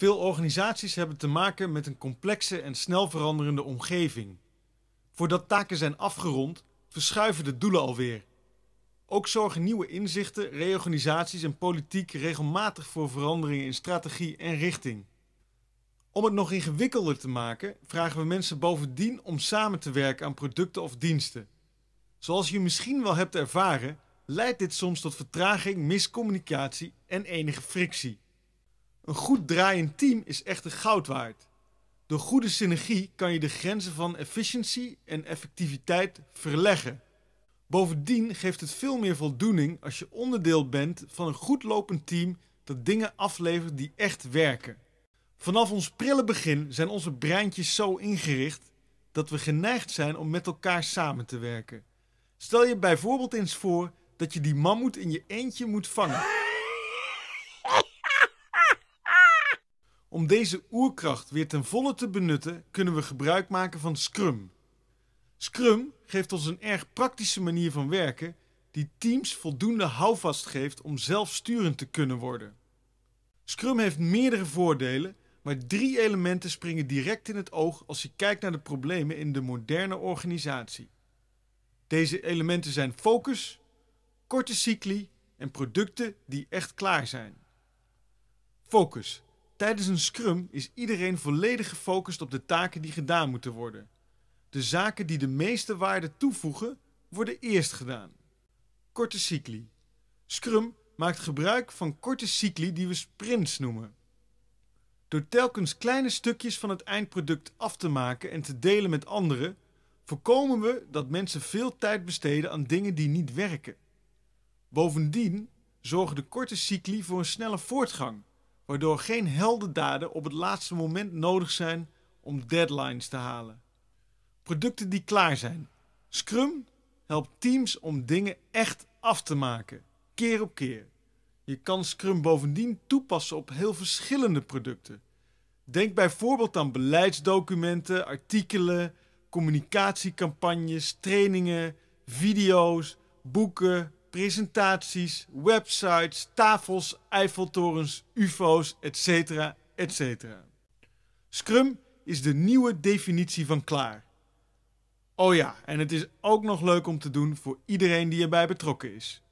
Veel organisaties hebben te maken met een complexe en snel veranderende omgeving. Voordat taken zijn afgerond, verschuiven de doelen alweer. Ook zorgen nieuwe inzichten, reorganisaties en politiek regelmatig voor veranderingen in strategie en richting. Om het nog ingewikkelder te maken, vragen we mensen bovendien om samen te werken aan producten of diensten. Zoals je misschien wel hebt ervaren, leidt dit soms tot vertraging, miscommunicatie en enige frictie. Een goed draaiend team is echter goud waard. Door goede synergie kan je de grenzen van efficiëntie en effectiviteit verleggen. Bovendien geeft het veel meer voldoening als je onderdeel bent van een goed lopend team dat dingen aflevert die echt werken. Vanaf ons prille begin zijn onze breintjes zo ingericht dat we geneigd zijn om met elkaar samen te werken. Stel je bijvoorbeeld eens voor dat je die mammoet in je eentje moet vangen. Om deze oerkracht weer ten volle te benutten, kunnen we gebruik maken van Scrum. Scrum geeft ons een erg praktische manier van werken die teams voldoende houvast geeft om zelfsturend te kunnen worden. Scrum heeft meerdere voordelen, maar drie elementen springen direct in het oog als je kijkt naar de problemen in de moderne organisatie. Deze elementen zijn focus, korte cycli en producten die echt klaar zijn. Focus. Tijdens een scrum is iedereen volledig gefocust op de taken die gedaan moeten worden. De zaken die de meeste waarde toevoegen, worden eerst gedaan. Korte cycli. Scrum maakt gebruik van korte cycli die we sprints noemen. Door telkens kleine stukjes van het eindproduct af te maken en te delen met anderen, voorkomen we dat mensen veel tijd besteden aan dingen die niet werken. Bovendien zorgen de korte cycli voor een snelle voortgang, waardoor geen heldendaden op het laatste moment nodig zijn om deadlines te halen. Producten die klaar zijn. Scrum helpt teams om dingen echt af te maken, keer op keer. Je kan Scrum bovendien toepassen op heel verschillende producten. Denk bijvoorbeeld aan beleidsdocumenten, artikelen, communicatiecampagnes, trainingen, video's, boeken, presentaties, websites, tafels, Eiffeltorens, UFO's, etc. etc. Scrum is de nieuwe definitie van klaar. Oh ja, en het is ook nog leuk om te doen voor iedereen die erbij betrokken is.